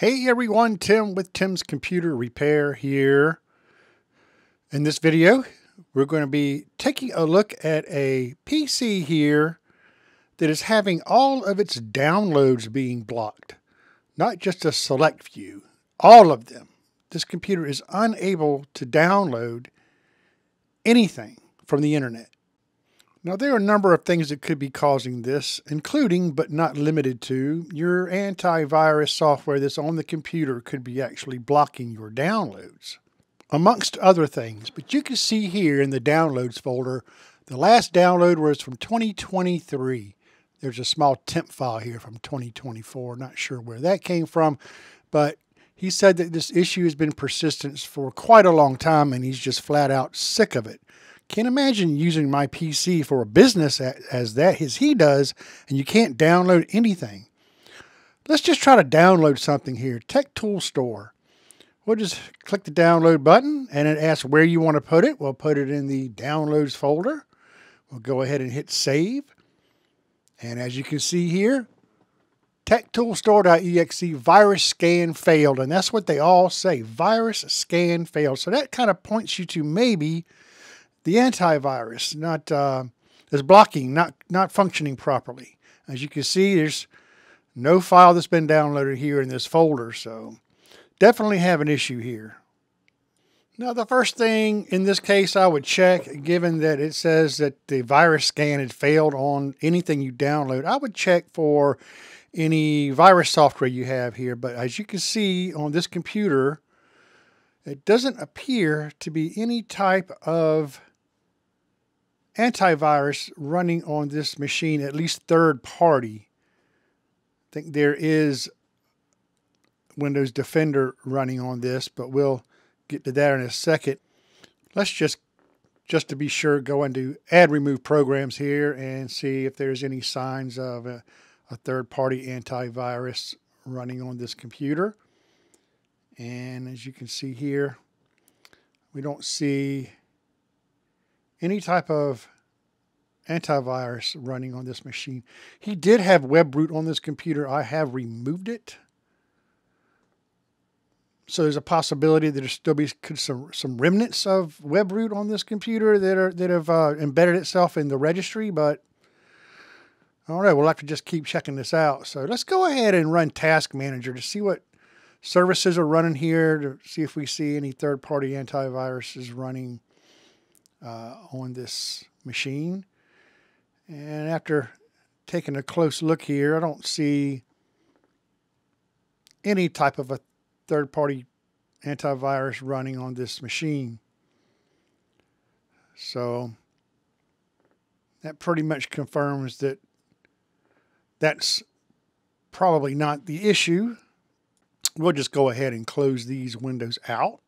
Hey everyone, Tim with Tim's Computer Repair here. In this video, we're going to be taking a look at a PC here that is having all of its downloads being blocked. Not just a select few, all of them. This computer is unable to download anything from the internet. Now, there are a number of things that could be causing this, including but not limited to your antivirus software that's on the computer could be actually blocking your downloads, amongst other things. But you can see here in the downloads folder, the last download was from 2023. There's a small temp file here from 2024. Not sure where that came from, but he said that this issue has been persistent for quite a long time and he's just flat out sick of it. Can't imagine using my PC for a business as that as he does, and you can't download anything. Let's just try to download something here. Tech Tool Store. We'll just click the download button and it asks where you want to put it. We'll put it in the downloads folder. We'll go ahead and hit save. And as you can see here, techtoolstore.exe virus scan failed. And that's what they all say, virus scan failed. So that kind of points you to maybe the antivirus not uh, is blocking, not not functioning properly. As you can see, there's no file that's been downloaded here in this folder, so definitely have an issue here. Now, the first thing in this case I would check, given that it says that the virus scan had failed on anything you download, I would check for any virus software you have here. But as you can see on this computer, it doesn't appear to be any type of antivirus running on this machine, at least third party. I think there is Windows Defender running on this, but we'll get to that in a second. Let's just, just to be sure, go into add remove programs here and see if there's any signs of a, a third party antivirus running on this computer. And as you can see here, we don't see any type of antivirus running on this machine. He did have WebRoot on this computer. I have removed it. So there's a possibility that there still be some some remnants of WebRoot on this computer that are that have uh, embedded itself in the registry, but I don't know. We'll have to just keep checking this out. So let's go ahead and run Task Manager to see what services are running here to see if we see any third-party antiviruses running Uh, on this machine. And after taking a close look here, I don't see any type of a third-party antivirus running on this machine. So that pretty much confirms that that's probably not the issue. We'll just go ahead and close these windows out.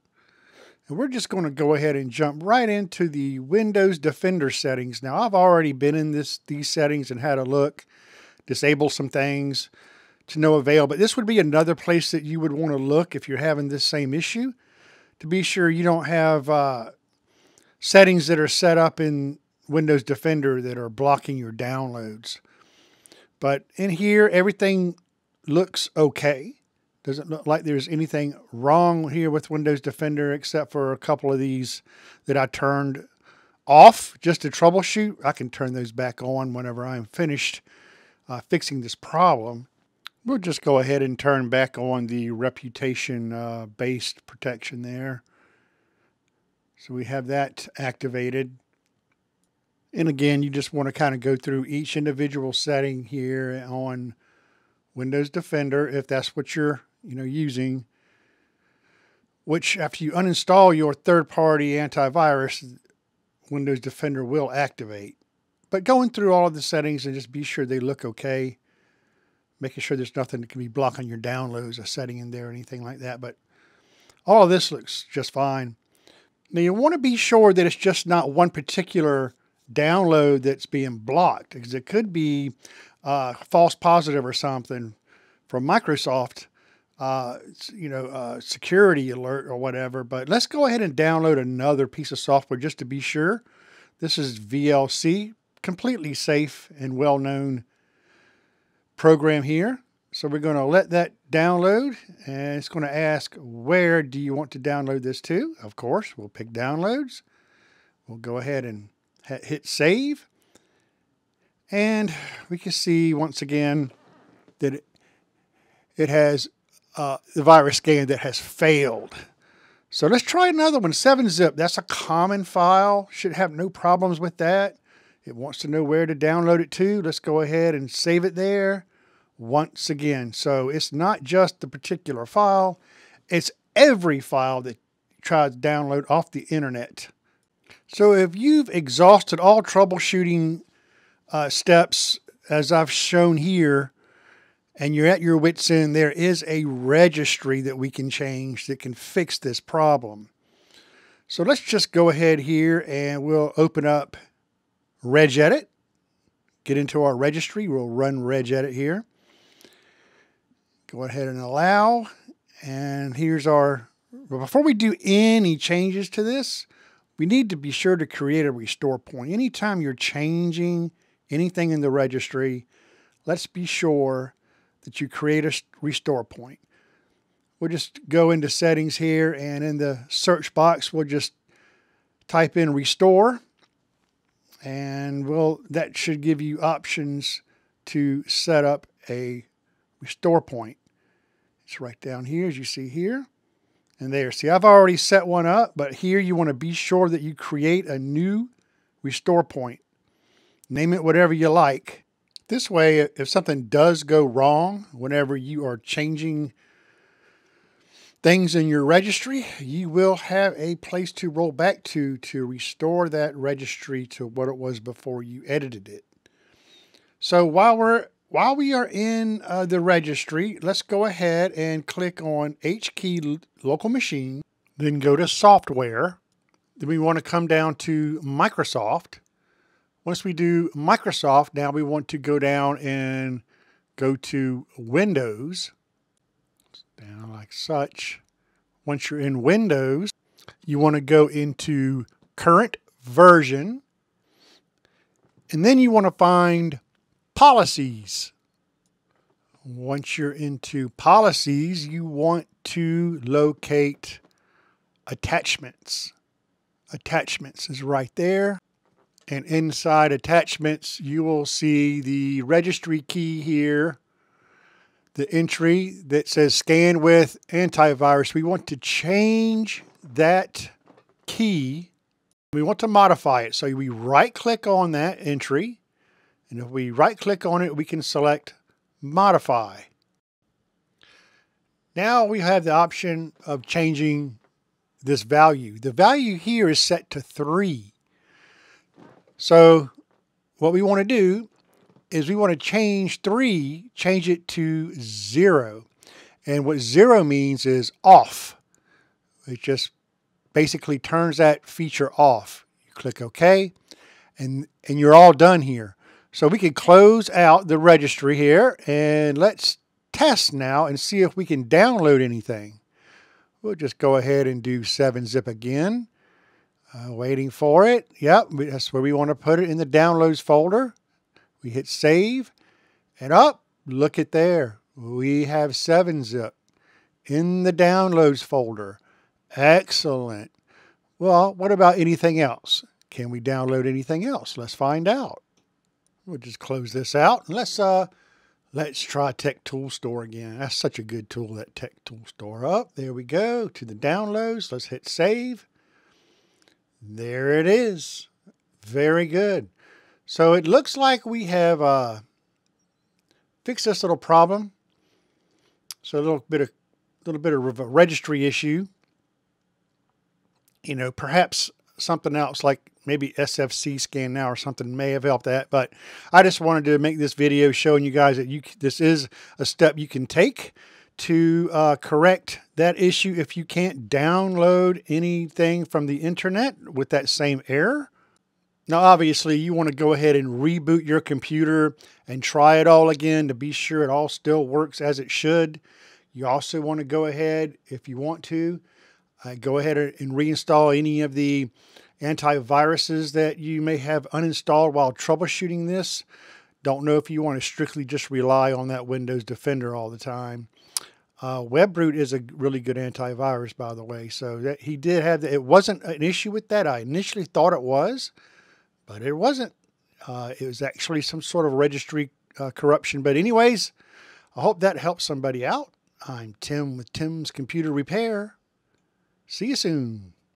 And we're just going to go ahead and jump right into the Windows Defender settings. Now, I've already been in this these settings and had a look, disable some things to no avail. But this would be another place that you would want to look if you're having this same issue to be sure you don't have uh, settings that are set up in Windows Defender that are blocking your downloads. But in here, everything looks okay. Doesn't look like there's anything wrong here with Windows Defender except for a couple of these that I turned off just to troubleshoot. I can turn those back on whenever I'm finished uh, fixing this problem. We'll just go ahead and turn back on the reputation uh, based protection there. So we have that activated. And again, you just want to kind of go through each individual setting here on Windows Defender if that's what you're you know, using, which after you uninstall your third-party antivirus, Windows Defender will activate. But going through all of the settings and just be sure they look okay, making sure there's nothing that can be blocking your downloads, a setting in there or anything like that. But all of this looks just fine. Now you want to be sure that it's just not one particular download that's being blocked because it could be uh, false positive or something from Microsoft uh, you know, uh, security alert or whatever. But let's go ahead and download another piece of software just to be sure. This is VLC, completely safe and well-known program here. So we're going to let that download and it's going to ask where do you want to download this to of course we'll pick downloads we'll go ahead and hit save and we can see once again that it, it has uh, the virus scan that has failed. So let's try another one 7-zip that's a common file. Should have no problems with that. It wants to know where to download it to. Let's go ahead and save it there once again. So it's not just the particular file, it's every file that tries to download off the internet. So if you've exhausted all troubleshooting uh, steps, as I've shown here, and you're at your wit's end, there is a registry that we can change that can fix this problem. So let's just go ahead here and we'll open up regedit. Get into our registry. We'll run regedit here. Go ahead and allow. And here's our, before we do any changes to this, we need to be sure to create a restore point. Anytime you're changing anything in the registry, let's be sure that you create a restore point. We'll just go into settings here and in the search box, we'll just type in restore and we'll, that should give you options to set up a restore point. It's right down here, as you see here and there. See, I've already set one up, but here you want to be sure that you create a new restore point. Name it whatever you like. This way, if something does go wrong, whenever you are changing things in your registry, you will have a place to roll back to to restore that registry to what it was before you edited it. So while we're while we are in uh, the registry, let's go ahead and click on HKey local machine, then go to software. Then we want to come down to Microsoft. Once we do Microsoft, now we want to go down and go to Windows, down like such. Once you're in Windows, you want to go into current version, and then you want to find policies. Once you're into policies, you want to locate attachments. Attachments is right there. And inside attachments, you will see the registry key here, the entry that says scan with antivirus. We want to change that key. We want to modify it. So we right click on that entry and if we right click on it, we can select modify. Now we have the option of changing this value. The value here is set to three. So what we want to do is we want to change three, change it to zero. And what zero means is off. It just basically turns that feature off. You click OK, and, and you're all done here. So we can close out the registry here and let's test now and see if we can download anything. We'll just go ahead and do 7-zip again. Uh, waiting for it. Yep, that's where we want to put it in the downloads folder. We hit save and up, look at there. We have 7-zip in the downloads folder. Excellent. Well, what about anything else? Can we download anything else? Let's find out. We'll just close this out and let's uh let's try Tech Tool Store again. That's such a good tool, that Tech Tool Store. Up, there we go to the downloads. Let's hit save. There it is. Very good. So it looks like we have uh, fixed this little problem. So a little bit of little bit of a registry issue. You know, perhaps something else like maybe SFC scan now or something may have helped that. But I just wanted to make this video showing you guys that you this is a step you can take to uh, correct that issue if you can't download anything from the internet with that same error. Now, obviously, you want to go ahead and reboot your computer and try it all again to be sure it all still works as it should. You also want to go ahead, if you want to, uh, go ahead and reinstall any of the antiviruses that you may have uninstalled while troubleshooting this. Don't know if you want to strictly just rely on that Windows Defender all the time. Uh, WebRoot is a really good antivirus, by the way. So that he did have that. It wasn't an issue with that. I initially thought it was, but it wasn't. Uh, it was actually some sort of registry uh, corruption. But anyways, I hope that helps somebody out. I'm Tim with Tim's Computer Repair. See you soon.